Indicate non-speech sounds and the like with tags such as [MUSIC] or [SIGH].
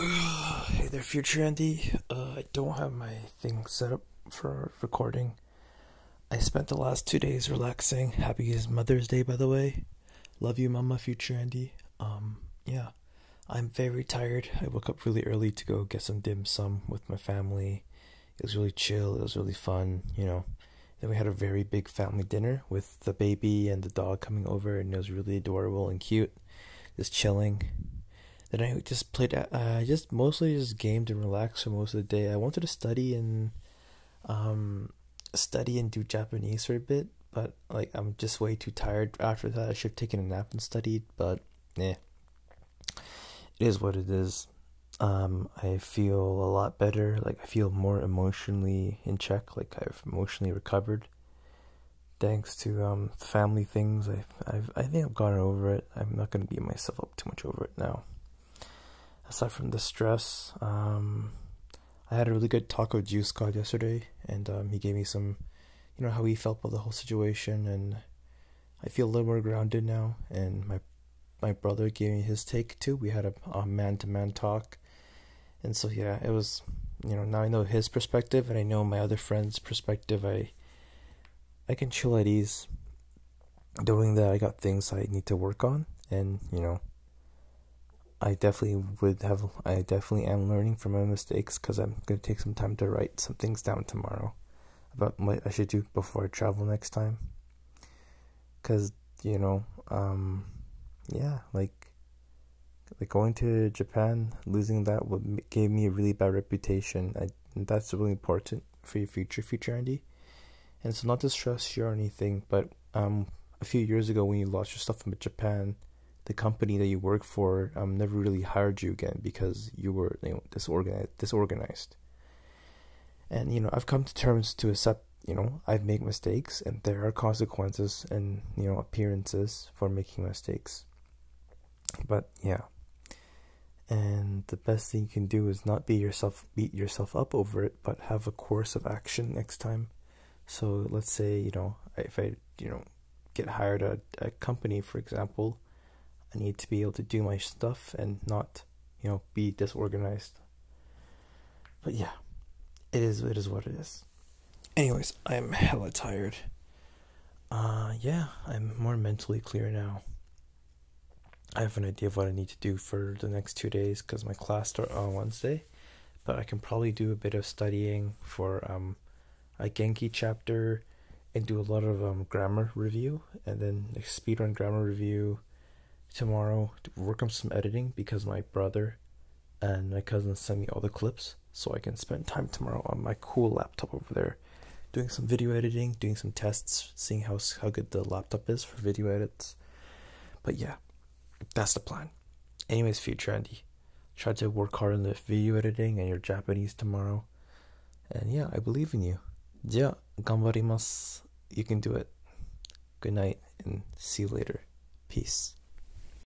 [SIGHS] hey there, future Andy. Uh, I don't have my thing set up for recording. I spent the last two days relaxing. Happy is Mother's Day, by the way. Love you, Mama, future Andy. Um, yeah, I'm very tired. I woke up really early to go get some dim sum with my family. It was really chill. It was really fun, you know. Then we had a very big family dinner with the baby and the dog coming over, and it was really adorable and cute. Just chilling then I just played. Uh, I just mostly just gamed and relaxed for most of the day. I wanted to study and um, study and do Japanese for a bit, but like I'm just way too tired after that. I should have taken a nap and studied, but yeah, it is what it is. Um, I feel a lot better. Like I feel more emotionally in check. Like I've emotionally recovered, thanks to um family things. I've, I've I think I've gotten over it. I'm not gonna beat myself up too much over it now aside from the stress, um, I had a really good talk with Juice God yesterday, and um, he gave me some, you know, how he felt about the whole situation, and I feel a little more grounded now. And my my brother gave me his take too. We had a man to man talk, and so yeah, it was, you know, now I know his perspective, and I know my other friend's perspective. I I can chill at ease, knowing that I got things I need to work on, and you know I definitely would have. I definitely am learning from my mistakes because I'm gonna take some time to write some things down tomorrow about what I should do before I travel next time. Cause you know, um, yeah, like like going to Japan, losing that would gave me a really bad reputation. I that's really important for your future, future Andy. And so not to stress you or anything, but um, a few years ago when you lost your stuff in Japan the company that you work for um, never really hired you again because you were you know disorganized disorganized. And you know i've come to terms to accept you know i've made mistakes and there are consequences and you know appearances for making mistakes. But yeah. And the best thing you can do is not be yourself beat yourself up over it but have a course of action next time. So let's say you know if i you know get hired at a company for example I need to be able to do my stuff and not, you know, be disorganized. But yeah, it is it is what it is. Anyways, I'm hella tired. Uh yeah, I'm more mentally clear now. I have an idea of what I need to do for the next two days because my class starts on Wednesday, but I can probably do a bit of studying for um a Genki chapter and do a lot of um grammar review and then a speedrun grammar review tomorrow to work on some editing because my brother and my cousin sent me all the clips so I can spend time tomorrow on my cool laptop over there doing some video editing, doing some tests, seeing how how good the laptop is for video edits. But yeah, that's the plan. Anyways, future Andy, try to work hard on the video editing and your Japanese tomorrow. And yeah, I believe in you. Yeah, ganbarimasu. You can do it. Good night and see you later. Peace.